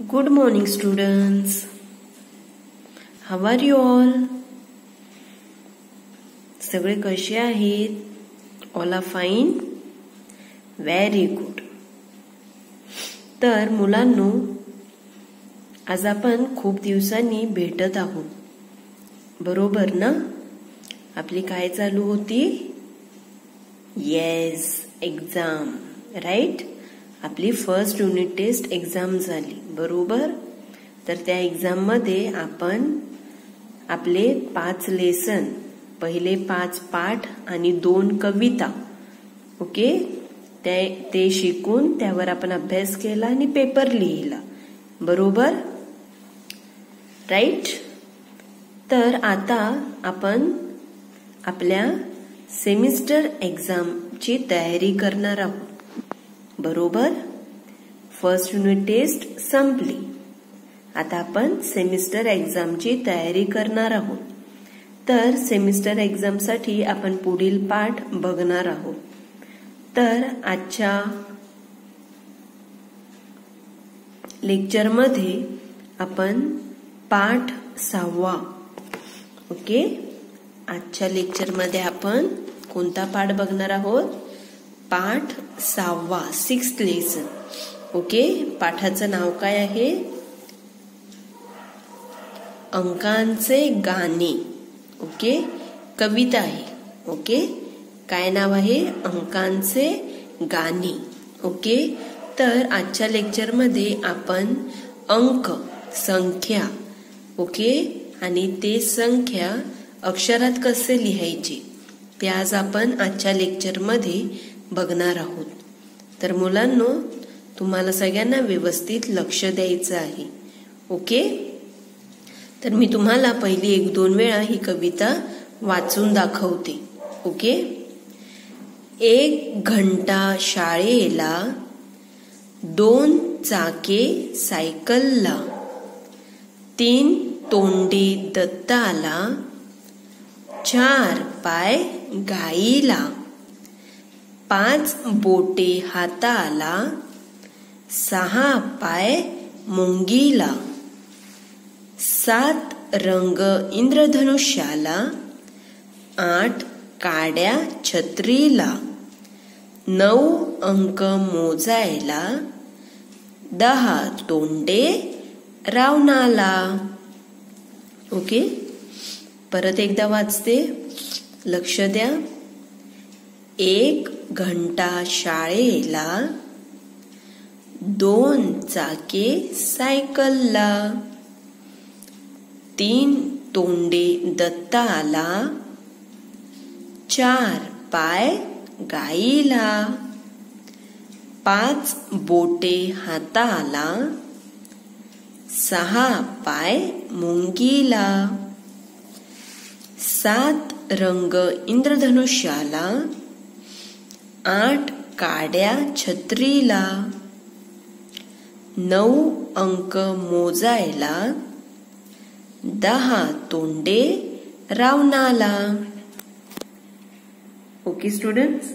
Good morning, students. How are you all? सगळे कसे आहेत? All are fine very good तर मुलांनो आज आपण खूप दिवसांनी भेटत आहोत. बरोबर ना? आपली काय चालू होती? येस एक्झाम राईट आपली फर्स्ट युनिट टेस्ट एक्झाम झाली. बरोबर? तर त्या एक्झाममध्ये आपण आपले पाच लेसन पहिले पाच पाठ आणि दोन कविता ओके ते शिकून त्यावर आपण अभ्यास केला आणि पेपर लिहिला. बरोबर? राईट तर आता आपण आपल्या सेमिस्टर एक्झामची तयारी करणार आहोत. बरोबर? फर्स्ट युनिट टेस्ट संपली. आता आपण सेमिस्टर एक्झामची तयारी करणार आहोत. तर सेमिस्टर एक्झामसाठी आपण पुढील पाठ बघणार आहोत. तर आजच्या लेक्चरमध्ये आपण पाठ सहावा. ओके आजच्या लेक्चरमध्ये आपण कोणता पाठ बघणार आहोत? पाठ सहावा सिक्स लेसन ओके पाठाचं नाव काय आहे? अंकांचे गाणे. ओके कविता आहे. ओके काय नाव आहे? अंकांचे गाणे. ओके तर आजच्या लेक्चरमध्ये आपण अंक संख्या. ओके आणि ते संख्या अक्षरात कसे लिहायचे? ते आज आपण आजच्या लेक्चरमध्ये बघणार आहोत. तर मुलांनो तुम्हाला सगळ्यांना व्यवस्थित लक्ष द्यायचं आहे. ओके? तर मी तुम्हाला पहिली एक दोन वेळा ही कविता वाचून दाखवते. ओके? एक घंटा शाळेला दोन चाके सायकलला तीन तोंडी दत्ताला चार पाय गाईला. पाच बोटे हाताला सहा पाय मुंगीला सात रंग इंद्रधनुष्याला आठ काड्या छत्रीला नऊ अंक मोजायला दहा तोंडे रावणाला. ओके? परत एकदा वाचते. लक्ष द्या. एक घंटा शाळेला दोन चाके सायकलला. तीन तोंडे दत्ताला. चार पाय गाईला. पाच बोटे हाताला. सहा पाय मुंगीला. सात रंग इंद्रधनुष्याला. आठ काड्या छत्रीला. नऊ अंक मोजायला. दहा तोंडे रावणाला. ओके स्टुडंट्स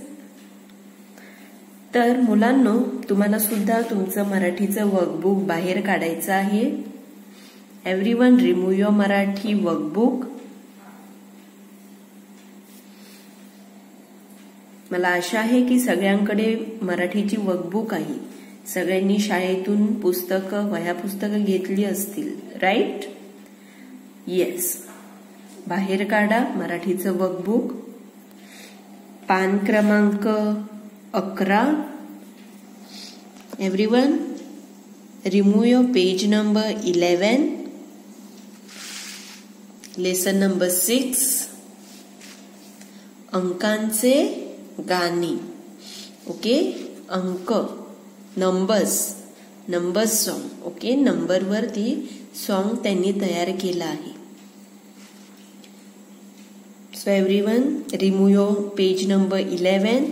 तर मुलांनो तुम्हाला सुद्धा तुमचं मराठीचं वर्कबुक बाहेर काढायचं आहे. Everyone remove your Marathi workbook मला आशा आहे की सगळ्यांकडे मराठीची वर्कबुक आहे. सगळ्यांनी शाळेतून पुस्तकं वह्या पुस्तकं घेतली असतील राईट येस बाहेर काढा मराठीचं वर्कबुक पान क्रमांक अकरा. Everyone remove your page number eleven lesson number six अंकांचे गाणी. ओके अंक. नंबर्स नंबर्स सॉन्ग ओके नंबरवर ती सॉन्ग त्यांनी तयार केलं आहे. So everyone remove your page number eleven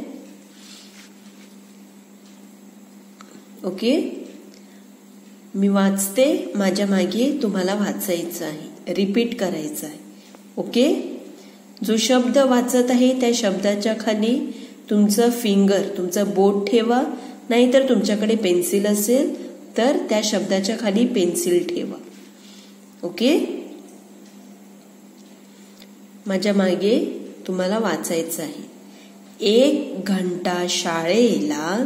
okay मी वाचते. माझ्या मागे तुम्हाला वाचायचं आहे. रिपीट करायचं आहे. ओके जो शब्द वाचत आहे त्या शब्दाच्या खाली तुमचं फिंगर तुमचं बोट ठेवा. नाहीतर तुमच्याकडे पेन्सिल असेल तर त्या शब्दाच्या खाली पेन्सिल ठेवा. ओके माझ्या मागे तुम्हाला वाचायचं आहे. एक घंटा शाळेला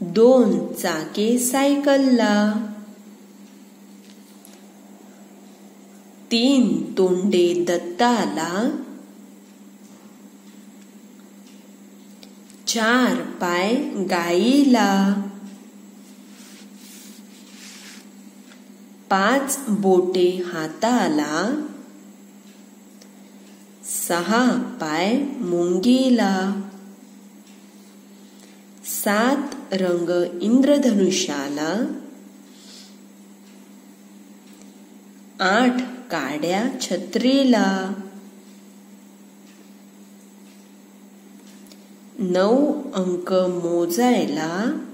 दोन चाके सायकलला तीन तोंडे दत्ताला. चार पाय गाईला. पाच बोटे हाताला. सहा पाय मुंगीला. सात रंग इंद्रधनुष्याला. आठ काड्या छत्रीला. नऊ अंक मोजायला.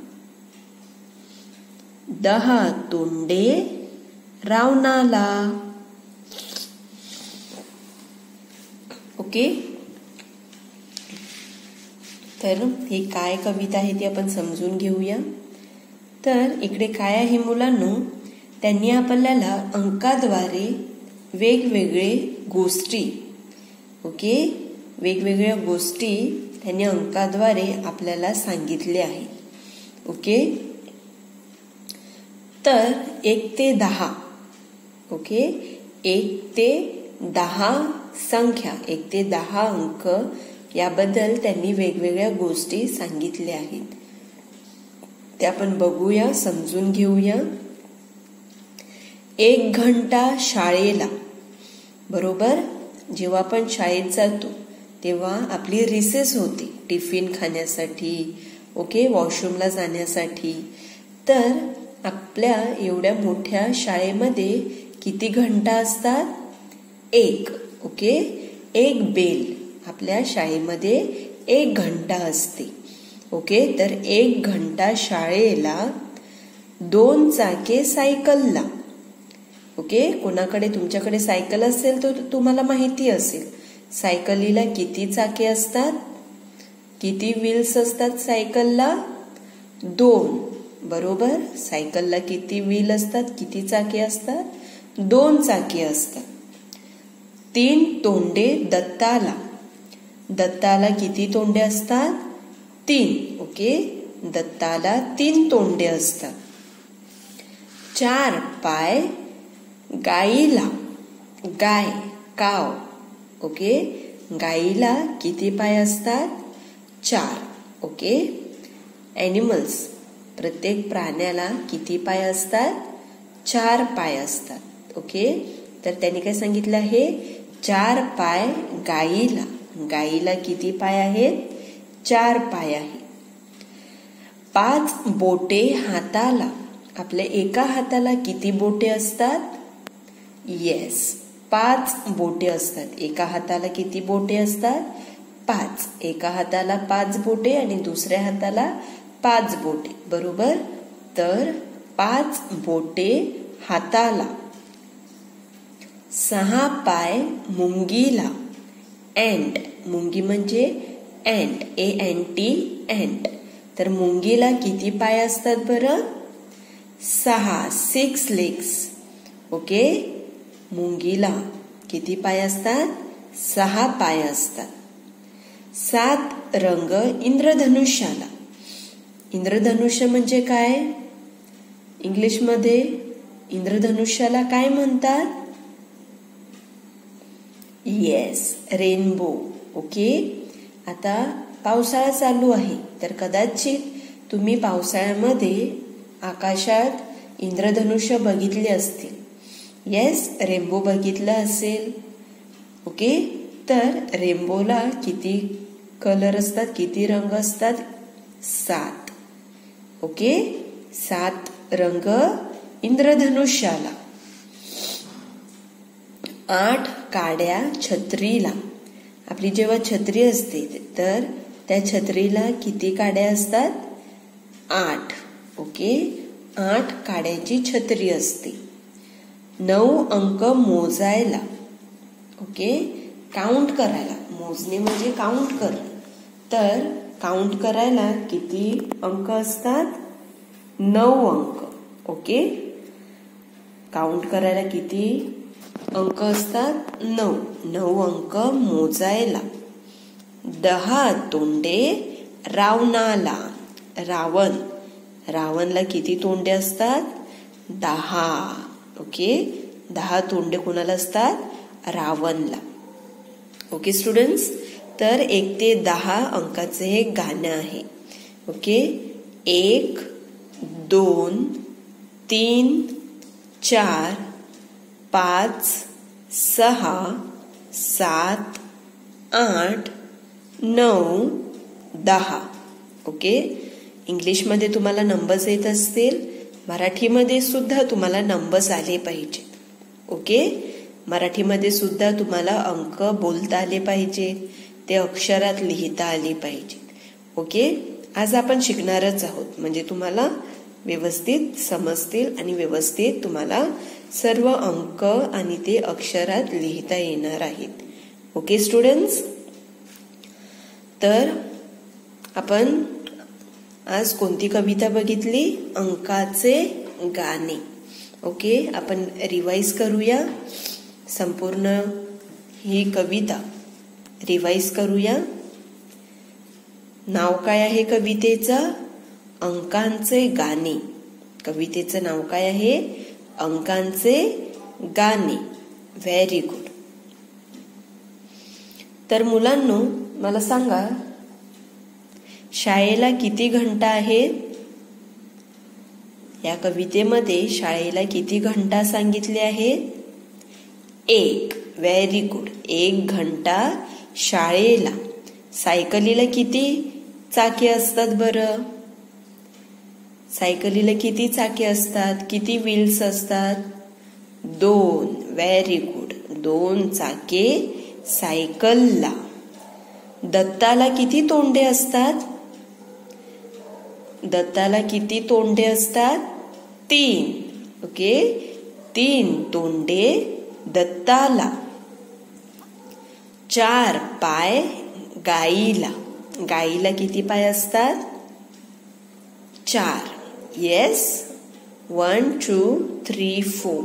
दहा तोंडे रावणाला. ओके? तर ही काय कविता आहे ती आपण समजून घेऊया. तर इकडे काय आहे मुलांनो? त्यांनी आपल्याला अंकाद्वारे वेगवेगळे गोष्टी. ओके? वेगवेगळ्या गोष्टी त्यांनी अंकाद्वारे आपल्याला सांगितले आहे. ओके? तर एक ते दहा. ओके? एक ते दहा संख्या एक ते दहा अंक याबद्दल त्यांनी वेगवेगळ्या गोष्टी सांगितल्या आहेत. ते आपण बघूया समजून घेऊया. एक घंटा शाळेला. बरोबर? जेव्हा आपण शाळेत जातो तेव्हा आपली रिसेस होते. टिफिन खाण्यासाठी ओके वॉशरूमला जाण्यासाठी. तर आपल्या एवढ्या मोठ्या शाळेमध्ये किती घंटा असतात? एक ओके एक बेल आपल्या शाळेमध्ये एक घंटा असते. ओके तर एक घंटा शाळेला दोन चाके सायकलला. ओके? कोणाकडे तुमच्याकडे सायकल असेल तर तुम्हाला माहिती असेल. सायकलीला किती चाके असतात? किती व्हील्स असतात सायकलला? दोन. बरोबर? सायकलला किती व्हील असतात? किती चाके असतात? दोन चाके असतात. तीन तोंडे दत्ताला. दत्ताला किती तोंडे असतात? तीन. ओके? दत्ताला तीन तोंडे असतात. चार पाय गाईला गाय काव. ओके? गाईला किती पाय असतात? चार. ओके? ॲनिमल्स प्रत्येक प्राण्याला किती पाय असतात? चार पाय असतात. ओके? तर त्यांनी काय सांगितलं आहे? चार पाय गाईला गाईला किती पाय आहेत? चार पाय आहे पाच बोटे हाताला. आपल्या एका हाताला किती बोटे असतात? येस पाच बोटे असतात. एका हाताला किती बोटे असतात? पाच. एका हाताला पाच बोटे आणि दुसऱ्या हाताला पाच बोटे. बरोबर? तर पाच बोटे हाताला. सहा पाय मुंगीला. अँड मुंगी म्हणजे ant A N T ant तर मुंगीला किती पाय असतात बरं? सहा. Six legs. ओके? मुंगीला किती पाय असतात? सहा पाय असतात. सात रंग इंद्रधनुष्याला. इंद्रधनुष्य म्हणजे काय? इंग्लिशमध्ये इंद्रधनुष्याला काय म्हणतात? येस रेनबो ओके आता पावसाळा चालू आहे. तर कदाचित तुम्ही पावसाळ्यामध्ये आकाशात इंद्रधनुष्य बघितले असतील. येस रेम्बो बघितला असेल. ओके तर रेम्बोला किती कलर असतात किती रंग असतात? सात. ओके सात रंग इंद्रधनुष्याला. आठ काड्या छत्रीला. आपली जेव्हा छत्री असते तर त्या छत्रीला किती काड्या असतात? आठ. ओके आठ काड्याची छत्री असते. नऊ अंक मोजायला. ओके काउंट करायला. मोजणे म्हणजे काउंट कर. तर काउंट करायला किती अंक असतात? नऊ अंक. ओके काउंट करायला किती अंक असतात? नऊ. नऊ अंक मोजायला. दहा तोंडे रावणाला. रावण. रावणला किती तोंडे असतात? दहा. ओके दहा तोंडे कोणाला असतात? रावणला. ओके स्टुडंट्स तर एक ते दहा अंकाचे हे गाणं आहे. ओके एक दोन तीन चार पाच सहा सात आठ नऊ दहा. ओके इंग्लिशमध्ये तुम्हाला नंबर्स येत असतील. मराठीमध्ये सुद्धा तुम्हाला नंबर्स आले पाहिजेत. ओके मराठीमध्ये सुद्धा तुम्हाला अंक बोलता आले पाहिजेत. ते अक्षरात लिहिता आले पाहिजेत. ओके आज आपण शिकणारच आहोत. म्हणजे तुम्हाला व्यवस्थित समजतील आणि व्यवस्थित तुम्हाला सर्व अंक आणि ते अक्षरात लिहिता येणार आहेत. ओके स्टुडंट्स तर आपण आज कोणती कविता बघितली? अंकाचे गाणे. ओके आपण रिवाईज करूया. संपूर्ण ही कविता. रिवाईज करूया. नाव काय आहे कवितेचं? अंकांचे गाणे. कवितेचं नाव काय आहे? अंकांचे गाणे. व्हेरी गुड तर मुलांनो मला सांगा शाळेला किती घंटा आहेत या कवितेमध्ये शाळेला किती घंटा सांगितले आहेत एक. व्हेरी गुड एक घंटा शाळेला. सायकलीला किती चाके असतात बरं? सायकलीला किती चाके असतात? किती व्हील्स असतात? दोन. व्हेरी गुड दोन चाके सायकलला. दत्ताला किती तोंडे असतात? दत्ताला किती तोंडे असतात? तीन. ओके? तीन तोंडे दत्ताला. चार पाय गाईला. गाईला किती पाय असतात? चार. Yes one two three four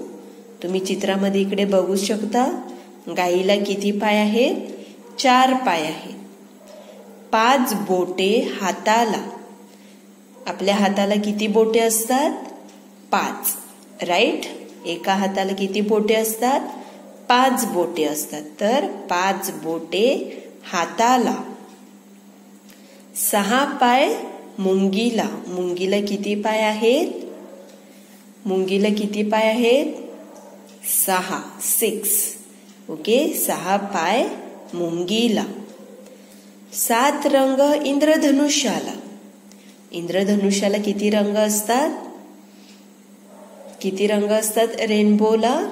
तुम्ही चित्रामध्ये इकडे बघू शकता. गाईला किती पाय आहेत? चार पाय आहेत. पाच बोटे हाताला. आपल्या हाताला किती बोटे असतात? पाच. राईट एका हाताला किती बोटे असतात? पाच बोटे असतात. तर पाच बोटे हाताला. सहा पाय मुंगीला. मुंगीला किती पाय आहेत? मुंगीला किती पाय आहेत? सहा. सिक्स ओके सहा पाय मुंगीला. सात रंग इंद्रधनुष्याला. इंद्रधनुष्याला किती रंग असतात? किती रंग असतात? रेनबोला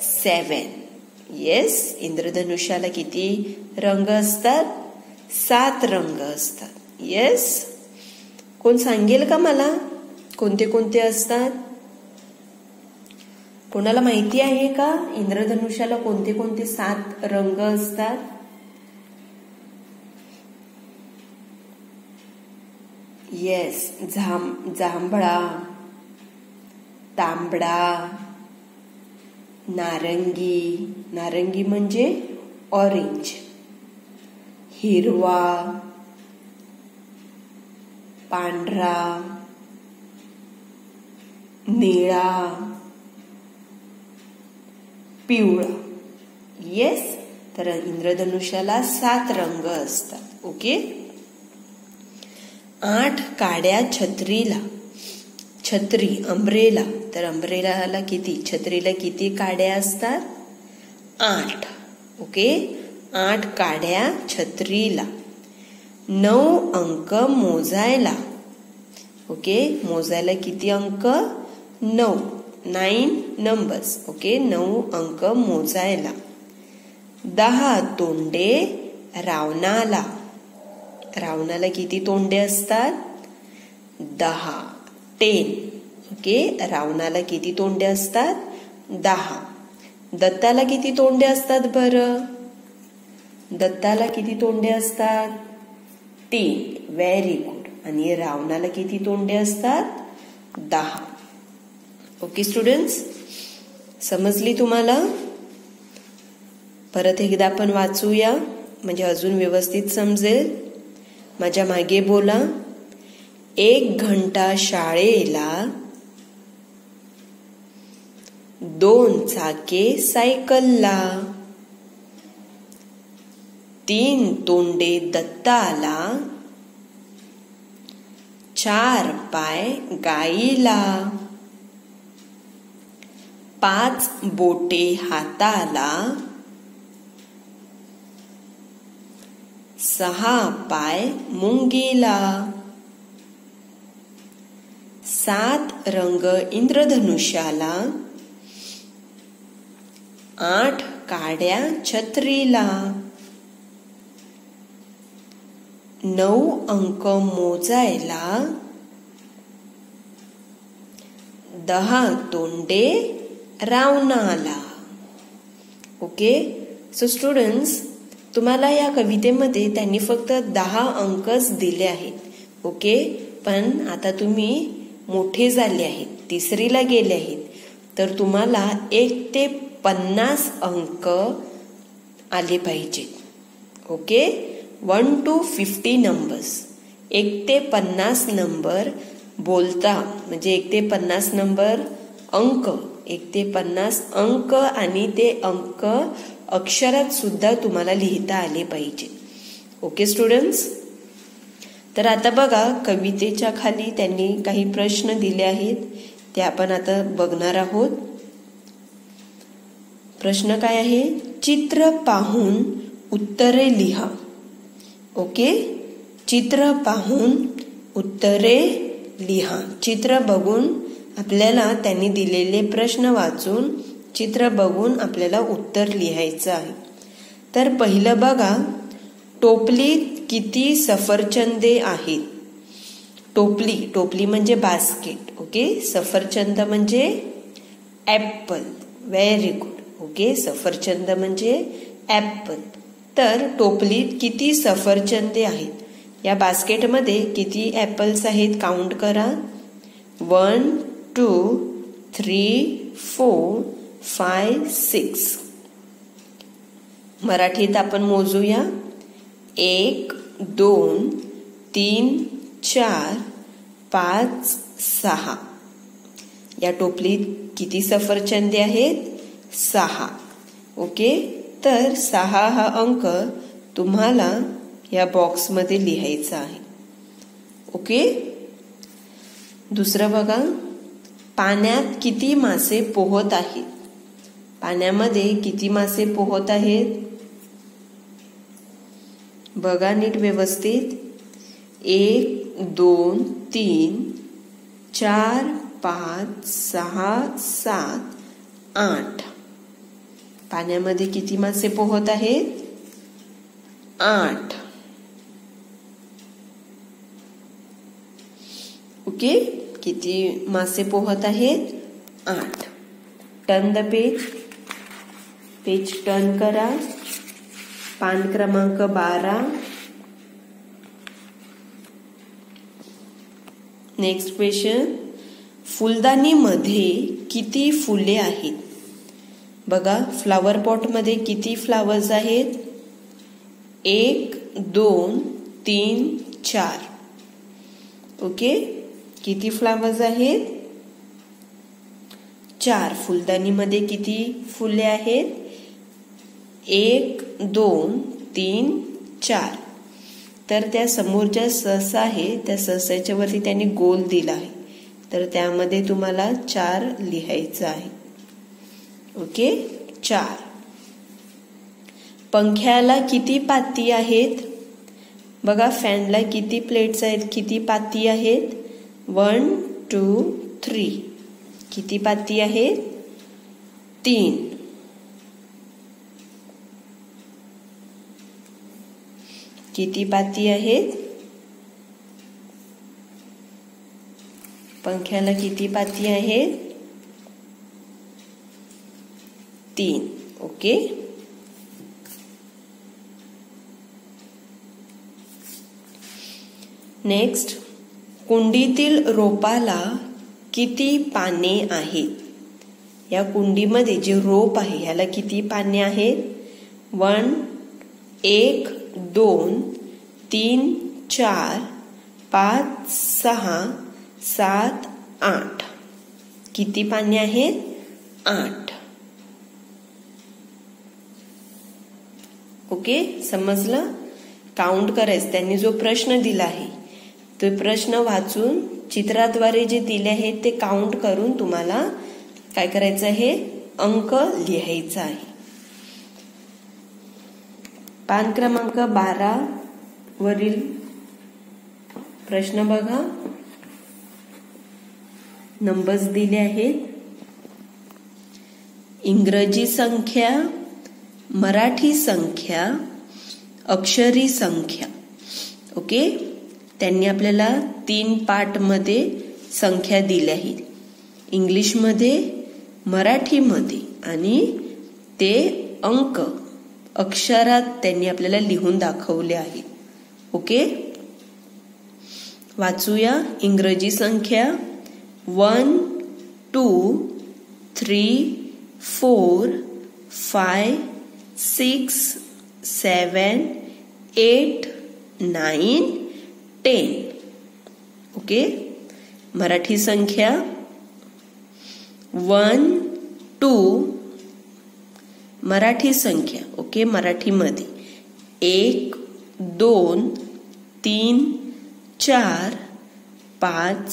सेवन येस इंद्रधनुष्याला किती रंग असतात? सात रंग असतात. येस कोण सांगेल का मला? कोणते कोणते असतात? कोणाला माहिती आहे का? इंद्रधनुष्याला कोणते कोणते सात रंग असतात? येस झाम जांभळा तांबडा नारंगी नारंगी म्हणजे ऑरेंज हिरवा पांढरा निळा पिवळा येस तर इंद्रधनुष्याला सात रंग असतात. ओके आठ काड्या छत्रीला. छत्री अंब्रेला तर अंब्रेलाला किती? छत्रीला किती काड्या असतात? आठ. ओके? आठ काड्या छत्रीला. नऊ अंक मोजायला. ओके? मोजायला किती अंक? नऊ. Nine numbers okay? नऊ अंक मोजायला. दहा तोंडे रावणाला. रावणाला किती तोंडे असतात? दहा. टेन. ओके? रावणाला किती तोंडे असतात? दहा. दत्ताला किती तोंडे असतात बर? दत्ताला किती तोंडे असतात? तीन. व्हेरी गुड आणि रावणाला किती तोंडे असतात? दहा. ओके स्टुडंट्स समजली तुम्हाला? परत एकदा आपण वाचूया. म्हणजे अजून व्यवस्थित समजेल. माझ्या मागे बोला. एक घंटा शाळेला दोन चाके सायकलला. तीन तोंडे दत्ताला. चार पाय गाईला. पाच बोटे हाताला. सहा पाय मुंगीला. सात रंग इंद्रधनुष्याला. आठ काड्या छत्रीला. नऊ अंक मोजायला. दहा तोंडे रावणाला. ओके सो स्टुडंट्स तुम्हाला या कवितेमध्ये त्यांनी फक्त दहा अंकच दिले आहेत. ओके? पण आता तुम्ही मोठे झाले आहेत तिसरीला गेले आहेत. तर तुम्हाला एक ते पन्नास अंक आले पाहिजेत okay? One two fifty numbers. एक ते पन्नास नंबर बोलता म्हणजे एक ते पन्नास नंबर अंक. एक ते पन्नास अंक आणि ते अंक अक्षरात सुद्धा तुम्हाला लिहिता आले पाहिजे. ओके स्टुडंट्स तर आता बघा कवितेच्या खाली त्यांनी काही प्रश्न दिले आहेत ते आपण आता बघणार आहोत. प्रश्न काय आहे? चित्र पाहून उत्तरे लिहा. ओके चित्र पाहून उत्तरे लिहा. चित्र बघून आपल्याला त्यांनी दिलेले प्रश्न वाचून चित्र बघून आपल्याला उत्तर लिहायचं आहे. तर पहिलं बघा टोपलीत किती सफरचंदे आहेत? टोपली टोपली म्हणजे बास्केट ओके? सफरचंद म्हणजे ॲपल व्हेरी गुड ओके? सफरचंद म्हणजे ॲपल. तर टोपलीत किती सफरचंदे आहेत? या बास्केटमध्ये किती ॲपल्स आहेत काउंट करा. One two three four five six मराठीत आपण मोजूया. एक दोन तीन चार पाच सहा. या टोपलीत किती सफरचंदे आहेत? सहा. ओके? तर सहा हा अंक तुम्हाला या बॉक्समध्ये लिहायचा आहे. ओके? दुसरं बघा. पाण्यात किती मासे पोहत आहेत? पाण्यामध्ये किती मासे पोहत आहेत? बघा नीट व्यवस्थित. एक दोन तीन चार पाच सहा सात आठ. पाण्यामध्ये किती मासे पोहत आहेत? आठ. ओके? किती मासे पोहत आहेत? आठ. Turn the page page turn करा. पान क्रमांक बारा. नेक्स्ट क्वेश्चन फुलदाणीमध्ये किती फुले आहेत? बघा फ्लावर पॉटमध्ये किती फ्लावर्स आहेत? एक दोन तीन चार. ओके किती फ्लावर्स आहेत? चार. फुलदाणीमध्ये किती फुले आहेत? एक दोन तीन चार. तर त्या समोरच्या सहसा आहे त्या ससाच्या वरती त्यांनी गोल दिला आहे. तर त्यामध्ये तुम्हाला चार लिहायचं आहे. ओके? चार. पंख्याला किती पाती आहेत? बघा फॅनला किती प्लेट्स आहेत किती पाती आहेत? One two three. किती पाती आहेत? तीन. किती पाती आहेत? पंख्याला किती पाती आहेत? तीन. ओके? नेक्स्ट. कुंडीतील रोपाला किती पाने आहेत? या कुंडीमध्ये जे रोप आहे ह्याला किती पाने आहेत? वन एक दोन तीन चार पाच सहा सात आठ. किती पाने आहेत? आठ. ओके समजलं? काउंट करायचं. त्यांनी जो प्रश्न दिला आहे तो प्रश्न वाचून चित्राद्वारे जे दिले आहेत ते काउंट करून तुम्हाला काय करायचं आहे? अंक लिहायचा आहे. पान क्रमांक बारा वरील प्रश्न बघा. नंबर्स दिले आहेत. इंग्रजी संख्या मराठी संख्या अक्षरी संख्या. ओके त्यांनी आपल्याला तीन पार्टमध्ये संख्या दिल्या आहेत. इंग्लिशमध्ये मराठीमध्ये आणि ते अंक अक्षरात त्यांनी आपल्याला लिहून दाखवले आहेत. ओके? वाचूया इंग्रजी संख्या. One two three four five six seven eight nine ten okay? Marathi संख्या. वन टू मराठी संख्या. ओके? मराठीमध्ये. एक दोन, तीन, चार, पाच,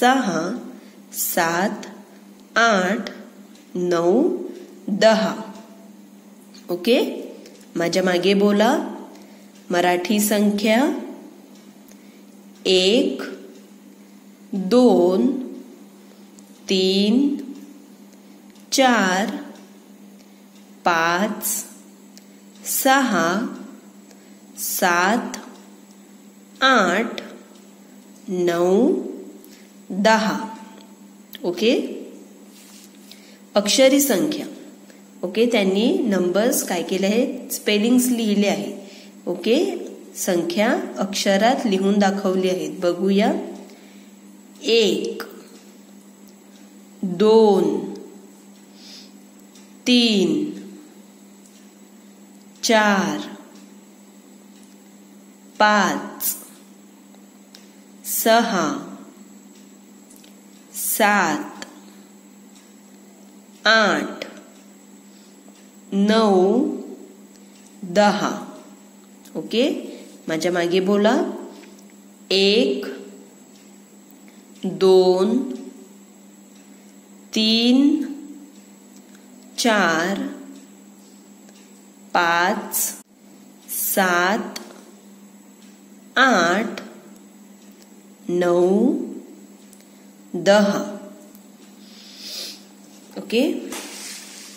सहा, सात, आठ, नऊ, दहा. ओके? माझ्या मागे बोला. मराठी संख्या एक, दोन, तीन, चार, पाच, सहा सात आठ नऊ दहा. ओके अक्षरी संख्या. ओके त्यांनी नंबर्स काय केले आहेत? स्पेलिंग्स लिहिले आहेत. ओके संख्या अक्षरात लिहून दाखवली आहेत. बघूया. एक दोन तीन चार पाच सहा सात आठ नऊ दहा. ओके? माझ्या मागे बोला. एक दोन तीन चार पाच सात आठ नऊ दहा. ओके?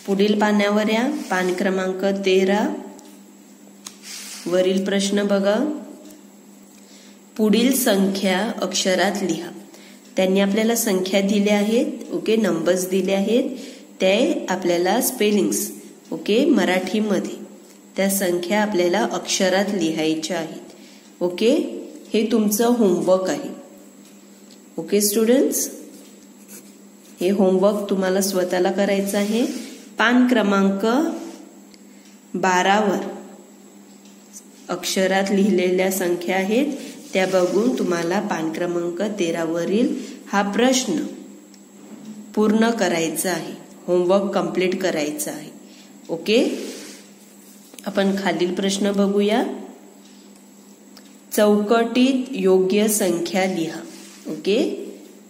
पुढील पाण्यावर या. पान क्रमांक तेरा. वरील प्रश्न बघा. पुढील संख्या अक्षरात लिहा. त्यांनी आपल्याला संख्या दिल्या आहेत ओके? नंबर्स दिले आहेत. ते आपल्याला स्पेलिंग्स ओके? मराठीमध्ये. त्या संख्या आपल्याला अक्षरात लिहायच्या आहेत. ओके? हे तुमचं होमवर्क आहे. ओके स्टुडंट्स हे होमवर्क तुम्हाला स्वतःला करायचं आहे. पान क्रमांक बारावर. अक्षरात लिहिलेल्या संख्या आहेत. त्या बघून तुम्हाला पान क्रमांक तेरावरील हा प्रश्न पूर्ण करायचा आहे. होमवर्क कंप्लीट करायचा आहे. ओके? आपण खालील प्रश्न बघूया. चौकटीत योग्य संख्या लिहा. ओके?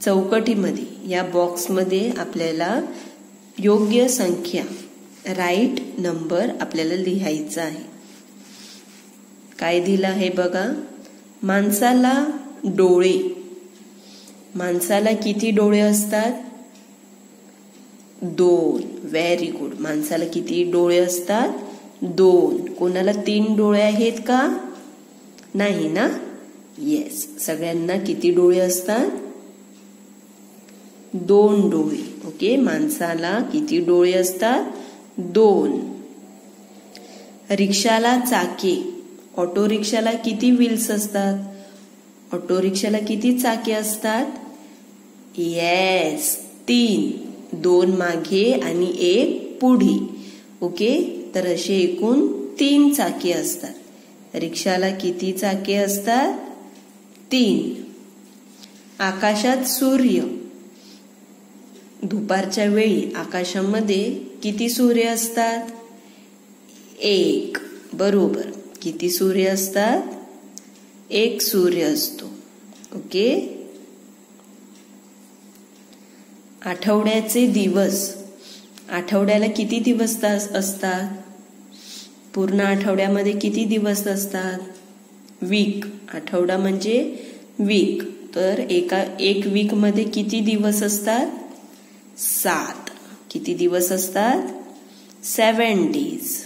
चौकटीमध्ये या बॉक्समध्ये आपल्याला योग्य संख्या राईट नंबर आपल्याला लिहायचा आहे. काय दिलं आहे बघा? माणसाला डोळे. माणसाला किती डोळे असतात? दोन. व्हेरी गुड माणसाला किती डोळे असतात? दोन. कोणाला तीन डोळे आहेत का? नाही ना? येस सगळ्यांना किती डोळे असतात? दोन डोळे. ओके माणसाला किती डोळे असतात? दोन. रिक्षाला चाके. ऑटो रिक्षाला किती व्हील्स असतात? ऑटो रिक्षाला किती चाके असतात? येस तीन. दोन मागे आणि एक पुढे. ओके तर असे एकूण तीन चाके असतात. रिक्षाला किती चाके असतात? तीन. आकाशात सूर्य. दुपारच्या वेळी आकाशामध्ये किती सूर्य असतात? एक. बरोबर. किती सूर्य असतात? एक सूर्य असतो. ओके? आठवड्याचे दिवस. आठवड्याला किती दिवस तास असतात? पूर्ण आठवड्यामध्ये किती दिवस असतात? वीक आठवडा म्हणजे वीक तर एका एक वीकमध्ये किती दिवस असतात? सात. किती दिवस असतात? सेवन डेज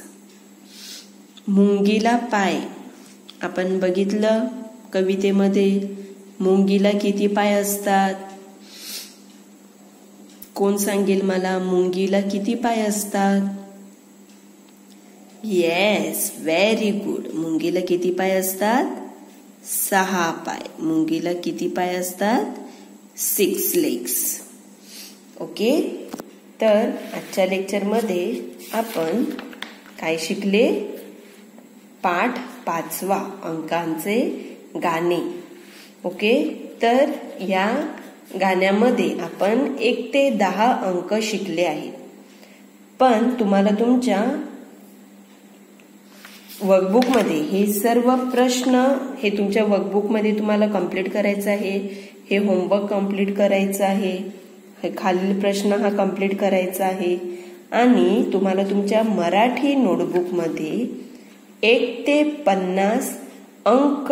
मुंगीला पाय. आपण बघितलं कवितेमध्ये मुंगीला किती पाय असतात? कोण सांगेल मला मुंगीला किती पाय असतात? येस व्हेरी गुड मुंगीला किती पाय असतात? सहा पाय. मुंगीला किती पाय असतात? सिक्स लेग्स ओके तर आजच्या लेक्चरमध्ये आपण काय शिकले? पाठ पाचवा अंकांचे गाणे. ओके तर या गाण्यामध्ये आपण एक ते दहा अंक शिकले आहेत. पण तुम्हाला तुमच्या वर्कबुकमध्ये हे सर्व प्रश्न हे तुमच्या वर्कबुकमध्ये तुम्हाला कंप्लीट करायचं आहे. हे होमवर्क कंप्लीट करायचं आहे. हे खालील प्रश्न हा कंप्लीट करायचा आहे. आणि तुम्हाला तुमच्या मराठी नोटबुकमध्ये एक ते पन्नास अंक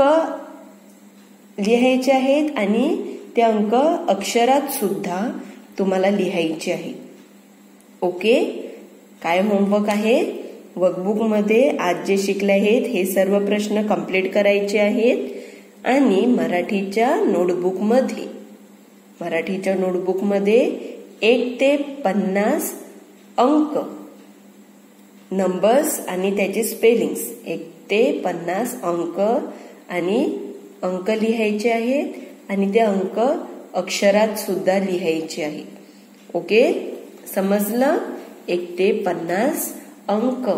लिहायचे आहेत आणि ते अंक अक्षरात सुद्धा तुम्हाला लिहायचे आहेत. ओके? काय होमवर्क आहे? वर्कबुकमध्ये आज जे शिकले आहेत हे सर्व प्रश्न कंप्लीट करायचे आहेत आणि मराठीच्या नोटबुकमध्ये मराठीच्या नोटबुकमध्ये एक ते पन्नास अंक नंबर्स आणि त्याचे स्पेलिंग्स एक ते पन्नास अंक आणि अंक लिहायचे आहेत आणि ते अंक अक्षरात सुद्धा लिहायचे आहेत. ओके? समजलं? एक ते पन्नास अंक.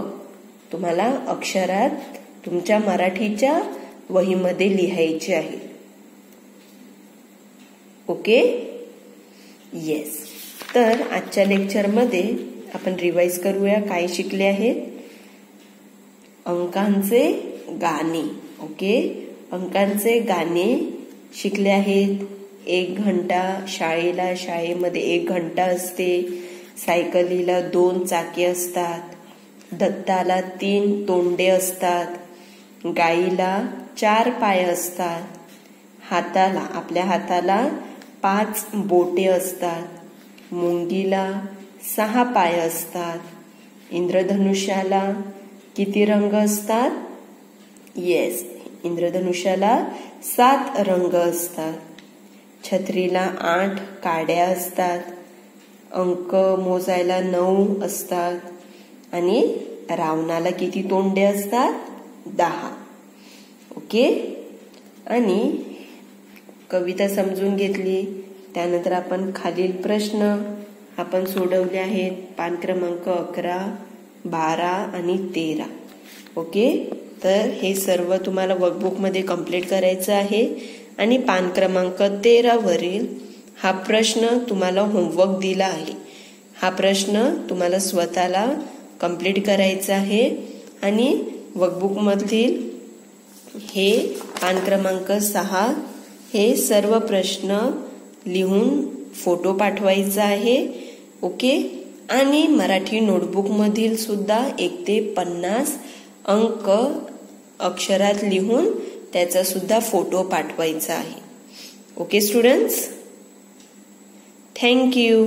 तुम्हाला अक्षरात तुमच्या मराठीच्या वहीमध्ये लिहायचे आहे. ओके? येस तर आजच्या लेक्चरमध्ये आपण रिवाइज करूया काय शिकले आहेत. अंकांचे गाणे. ओके? अंकांचे गाणे शिकले आहेत. एक घंटा शाळेला शाळेमध्ये एक घंटा असते. सायकलीला दोन चाके असतात. दत्ताला तीन तोंडे असतात गाईला चार पाय असतात हाताला आपल्या हाताला पाच बोटे असतात मुंगीला सहा पाय असतात इंद्रधनुष्याला किती रंग असतात? येस इंद्रधनुष्याला सात रंग असतात. छत्रीला आठ काड्या असतात. अंक मोजायला नऊ असतात. आणि रावणाला किती तोंडे असतात? दहा. ओके? आणि कविता समजून घेतली. त्यानंतर आपण खालील प्रश्न आपण सोडवले आहेत. पान क्रमांक अकरा बारा आणि तेरा. ओके? तर हे सर्व तुम्हाला वर्कबुकमध्ये कंप्लीट करायचं आहे. आणि पान क्रमांक तेरावरील हा प्रश्न तुम्हाला होमवर्क दिला आहे. हा प्रश्न तुम्हाला स्वतःला कंप्लीट करायचं आहे. आणि वर्कबुकमधील हे पान क्रमांक सहा हे सर्व प्रश्न लिहून फोटो पाठवायचा आहे. ओके? आणि मराठी नोटबुकमधील सुद्धा एक ते पन्नास अंक अक्षरात लिहून त्याचा सुद्धा फोटो पाठवायचा आहे. Okay students thank you